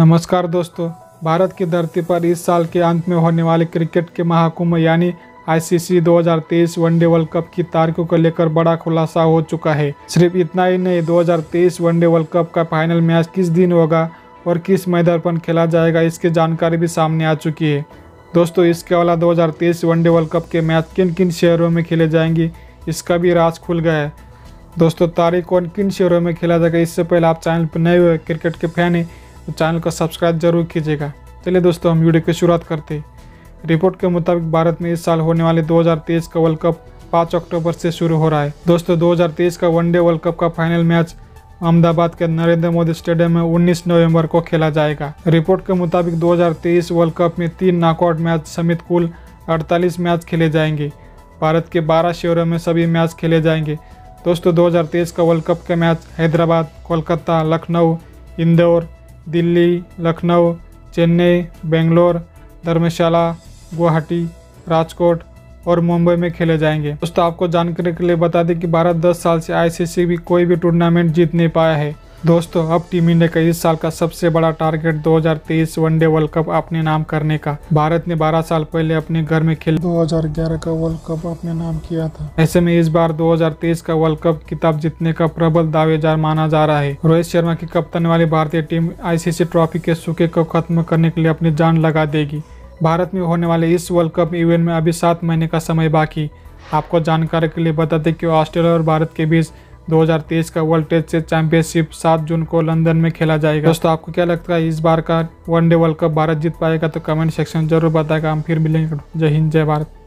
नमस्कार दोस्तों, भारत की धरती पर इस साल के अंत में होने वाले क्रिकेट के महाकुंभ यानी आईसीसी 2023 वनडे वर्ल्ड कप की तारीखों को लेकर बड़ा खुलासा हो चुका है। सिर्फ़ इतना ही नहीं 2023 वनडे वर्ल्ड कप का फाइनल मैच किस दिन होगा और किस मैदान पर खेला जाएगा, इसकी जानकारी भी सामने आ चुकी है। दोस्तों, इसके अलावा दो हज़ार तेईस वनडे वर्ल्ड कप के मैच किन किन शहरों में खेले जाएँगे, इसका भी राज खुल गया है। दोस्तों, तारीख कौन किन शहरों में खेला जाएगा, इससे पहले आप चैनल पर नए हुए क्रिकेट के फ़ैन हैं तो चैनल को सब्सक्राइब ज़रूर कीजिएगा। चलिए दोस्तों, हम वीडियो की शुरुआत करते हैं। रिपोर्ट के मुताबिक भारत में इस साल होने वाले 2023 का वर्ल्ड कप 5 अक्टूबर से शुरू हो रहा है। दोस्तों 2023 का वनडे वर्ल्ड कप का फाइनल मैच अहमदाबाद के नरेंद्र मोदी स्टेडियम में 19 नवंबर को खेला जाएगा। रिपोर्ट के मुताबिक 2023 वर्ल्ड कप में तीन नॉकआउट मैच समेत कुल 48 मैच खेले जाएँगे। भारत के 12 शहरों में सभी मैच खेले जाएँगे। दोस्तों 2023 का वर्ल्ड कप के मैच हैदराबाद, कोलकाता, लखनऊ, इंदौर दिल्ली, लखनऊ, चेन्नई, बेंगलोर, धर्मशाला, गुवाहाटी, राजकोट और मुंबई में खेले जाएँगे। दोस्तों, आपको जानकारी के लिए बता दें कि भारत 10 साल से आईसीसी भी कोई भी टूर्नामेंट जीत नहीं पाया है। दोस्तों अब टीम इंडिया का इस साल का सबसे बड़ा टारगेट 2023 वनडे वर्ल्ड कप अपने नाम करने का। भारत ने 12 साल पहले अपने घर में खेल 2011 का वर्ल्ड कप अपने नाम किया था। ऐसे में इस बार 2023 का वर्ल्ड कप किताब जीतने का प्रबल दावेदार माना जा रहा है। रोहित शर्मा की कप्तान वाली भारतीय टीम आईसीसी ट्रॉफी के सूखे को खत्म करने के लिए अपनी जान लगा देगी। भारत में होने वाले इस वर्ल्ड कप इवेंट में अभी सात महीने का समय बाकी। आपको जानकारी के लिए बता दें कि ऑस्ट्रेलिया और भारत के बीच 2023 का वर्ल्ड टेस्ट चैंपियनशिप 7 जून को लंदन में खेला जाएगा। दोस्तों, आपको क्या लगता है इस बार का one day world cup Bharat जीत पाएगा तो कमेंट सेक्शन ज़रूर बताएगा। हम फिर मिलेंगे। जय हिंद, जय भारत।